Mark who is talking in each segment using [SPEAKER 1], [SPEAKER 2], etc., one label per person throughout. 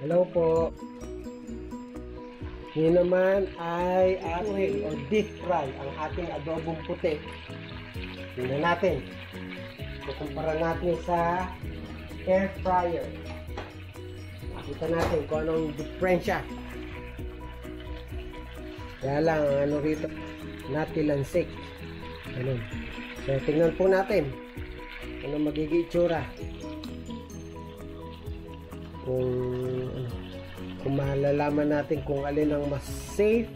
[SPEAKER 1] Hello po. Ngayon naman ay asin o deep fry ang ating adobong puti. Tingnan natin. Kukumpara natin sa air fryer. Makita natin kung anong diferensya. Kaya lang, ano rito, natilansik. Ganun. So, tingnan po natin ano magiging itsura. Kung kung malalaman natin kung alin ang mas safe.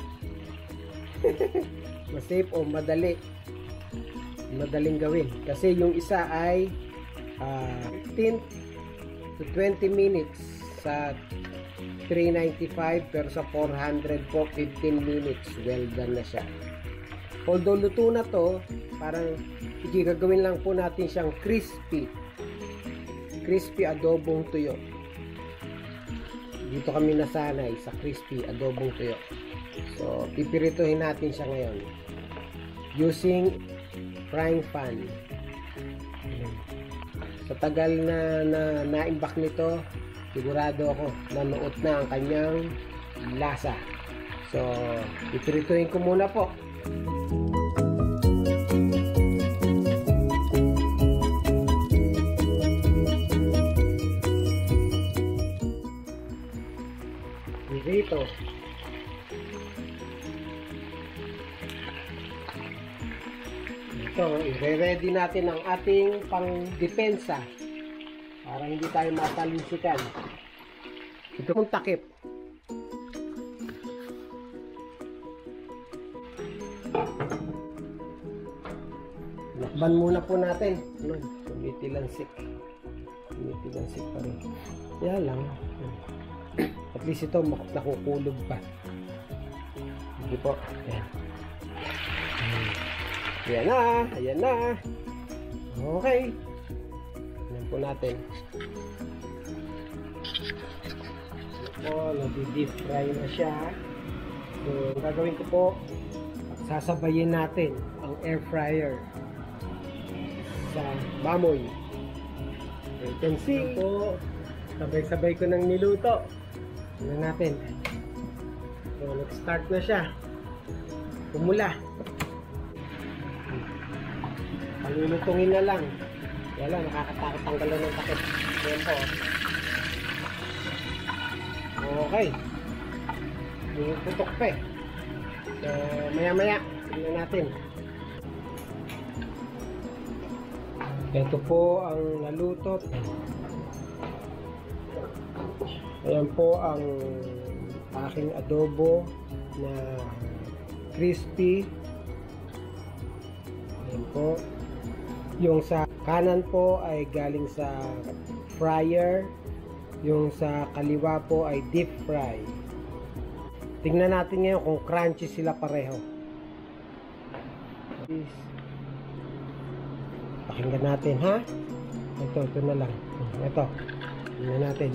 [SPEAKER 1] Mas safe o madali. Madaling gawin. Kasi yung isa ay uh, 15 to 20 minutes sa 395 pero sa 400 po 15 minutes well done na siya. Although luto na to parang gagawin lang po natin siyang crispy. Crispy adobong tuyo dito kami nasanay sa crispy adobong tuyo. So, pipirituhin natin siya ngayon using frying pan. Sa tagal na, na naimbak nito, sigurado ako nanuot na ang kanyang lasa. So, pipirituhin ko muna po. Dito. Ito, i-ready natin ang ating pang-depensa para hindi tayo matalinsikan. Ito pong takip. Lakban muna po natin. Ano, tumitilansik. Tumitilansik pa rin. Kaya lang. At least ito nakukulog pa. Sige po. Ayan. Ayan na. Ayan na. Okay. Ayan po natin. Po, nadi-deep fry na siya. So, gagawin ko po, sasabayin natin ang air fryer sa bamoy. You can see po, sabay-sabay ko nang niluto. Tingnan natin. So, nag-start na siya. Pumula. Palulutungin na lang. Lang, nakakatakot tanggalan ng takip. Ayan po. Okay. Yung putok pa eh. So, maya-maya. Tingnan natin. Ito po ang naluto. Ayan po ang aking adobo na crispy. Ayan po. Yung sa kanan po ay galing sa fryer. Yung sa kaliwa po ay deep fry. Tingnan natin ngayon kung crunchy sila pareho. Pakinggan natin ha. Ito, ito na lang. Ito. Tingnan natin.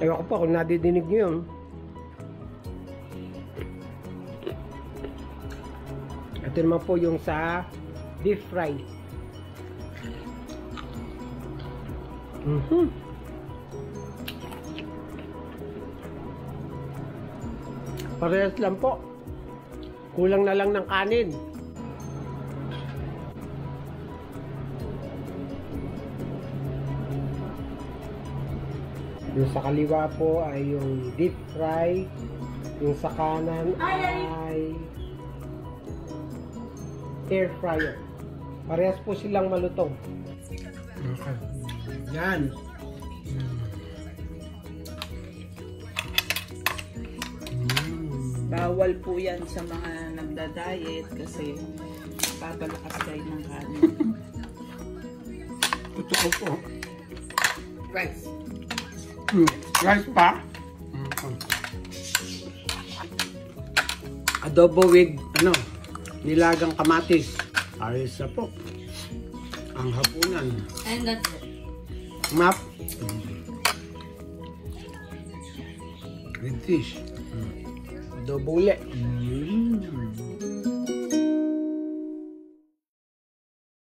[SPEAKER 1] Ewan ko pa kung nadidinig nyo yun. Ito naman po yung sa deep fry. Mm -hmm. Parehas lang po. Kulang na lang ng kanin. Yung sa kaliwa po ay yung deep fry. Yung sa kanan ay air fryer. Parehas po silang malutong. Okay. Yan.
[SPEAKER 2] Bawal po yan sa mga nagda-diet kasi papalakas kayo ng kanin.
[SPEAKER 1] Totoo po.
[SPEAKER 2] Rice.
[SPEAKER 1] Hmm. Rice pa? Mm. Adobo with ano, nilagang kamatis. Ayos na po. Ang hapunan.
[SPEAKER 3] And that's it.
[SPEAKER 1] Map. With fish. Mm. Adobo ulit. Mm.